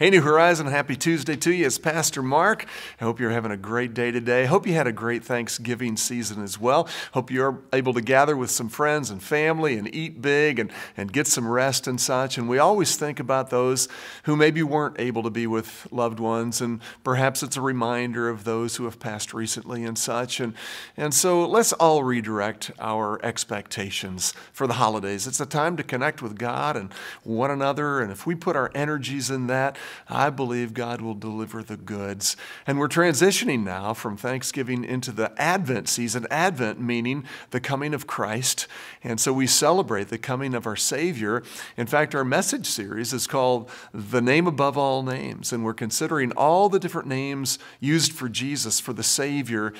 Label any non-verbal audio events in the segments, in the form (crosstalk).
Hey, New Horizon, happy Tuesday to you. It's Pastor Mark. I hope you're having a great day today. Hope you had a great Thanksgiving season as well. Hope you're able to gather with some friends and family and eat big and, and get some rest and such. And we always think about those who maybe weren't able to be with loved ones, and perhaps it's a reminder of those who have passed recently and such. And, and so let's all redirect our expectations for the holidays. It's a time to connect with God and one another. And if we put our energies in that, I believe God will deliver the goods. And we're transitioning now from Thanksgiving into the Advent season. Advent meaning the coming of Christ. And so we celebrate the coming of our Savior. In fact, our message series is called The Name Above All Names. And we're considering all the different names used for Jesus, for the Savior,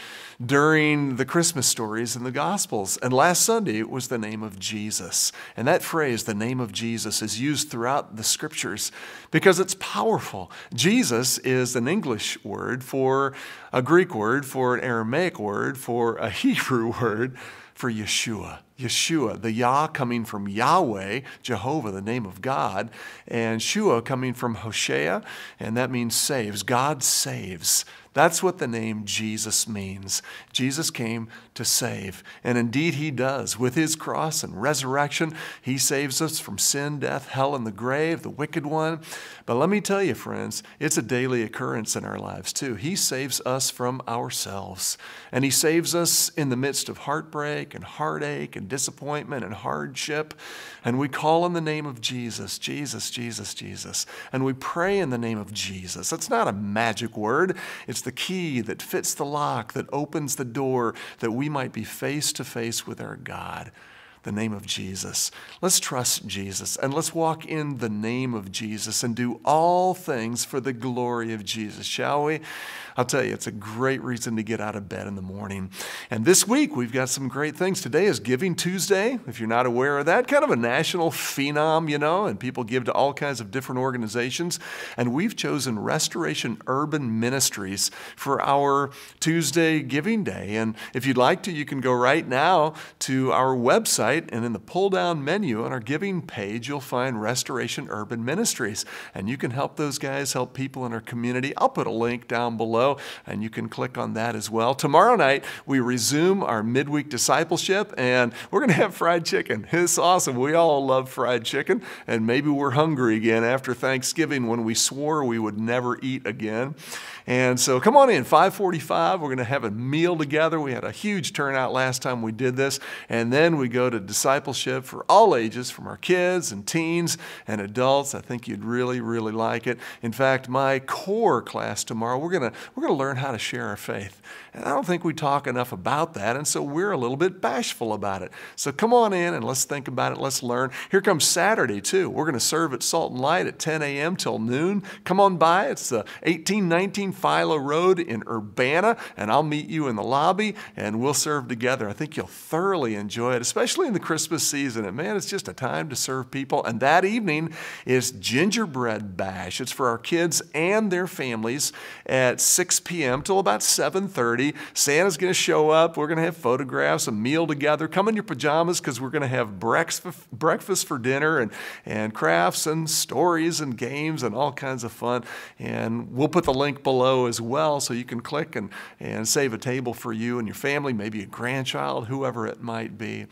during the Christmas stories in the Gospels. And last Sunday, it was the name of Jesus. And that phrase, the name of Jesus, is used throughout the scriptures because it's powerful powerful. Jesus is an English word for a Greek word, for an Aramaic word, for a (laughs) Hebrew word for Yeshua. Yeshua, the Yah coming from Yahweh, Jehovah, the name of God, and Shua coming from Hosea, and that means saves. God saves. That's what the name Jesus means. Jesus came to save, and indeed he does. With his cross and resurrection, he saves us from sin, death, hell, and the grave, the wicked one. But let me tell you, friends, it's a daily occurrence in our lives too. He saves us from ourselves, and he saves us in the midst of heartbreak and heartache and disappointment and hardship. And we call on the name of Jesus, Jesus, Jesus, Jesus. And we pray in the name of Jesus. It's not a magic word, it's the key that fits the lock, that opens the door, that we might be face to face with our God the name of Jesus. Let's trust Jesus and let's walk in the name of Jesus and do all things for the glory of Jesus, shall we? I'll tell you, it's a great reason to get out of bed in the morning. And this week, we've got some great things. Today is Giving Tuesday, if you're not aware of that, kind of a national phenom, you know, and people give to all kinds of different organizations. And we've chosen Restoration Urban Ministries for our Tuesday Giving Day. And if you'd like to, you can go right now to our website website, and in the pull down menu on our giving page, you'll find Restoration Urban Ministries. And you can help those guys help people in our community. I'll put a link down below, and you can click on that as well. Tomorrow night, we resume our midweek discipleship, and we're going to have fried chicken. It's awesome. We all love fried chicken, and maybe we're hungry again after Thanksgiving when we swore we would never eat again. And so come on in, 545. We're going to have a meal together. We had a huge turnout last time we did this. And then we go to discipleship for all ages, from our kids and teens and adults. I think you'd really, really like it. In fact, my core class tomorrow, we're going to, we're going to learn how to share our faith. And I don't think we talk enough about that. And so we're a little bit bashful about it. So come on in and let's think about it. Let's learn. Here comes Saturday, too. We're going to serve at Salt and Light at 10 a.m. till noon. Come on by. It's the 1819 Philo Road in Urbana, and I'll meet you in the lobby and we'll serve together. I think you'll thoroughly enjoy it, especially in the Christmas season. And man, it's just a time to serve people. And that evening is Gingerbread Bash. It's for our kids and their families at 6 p.m. till about 7:30. Santa's going to show up. We're going to have photographs, a meal together. Come in your pajamas because we're going to have breakfast for dinner and, and crafts and stories and games and all kinds of fun. And we'll put the link below below as well, so you can click and, and save a table for you and your family, maybe a grandchild, whoever it might be.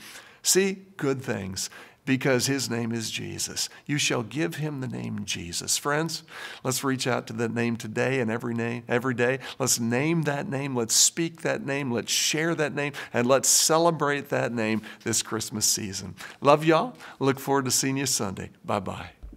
See good things because his name is Jesus. You shall give him the name Jesus. Friends, let's reach out to that name today and every name every day. Let's name that name, let's speak that name, let's share that name, and let's celebrate that name this Christmas season. Love y'all. Look forward to seeing you Sunday. Bye-bye.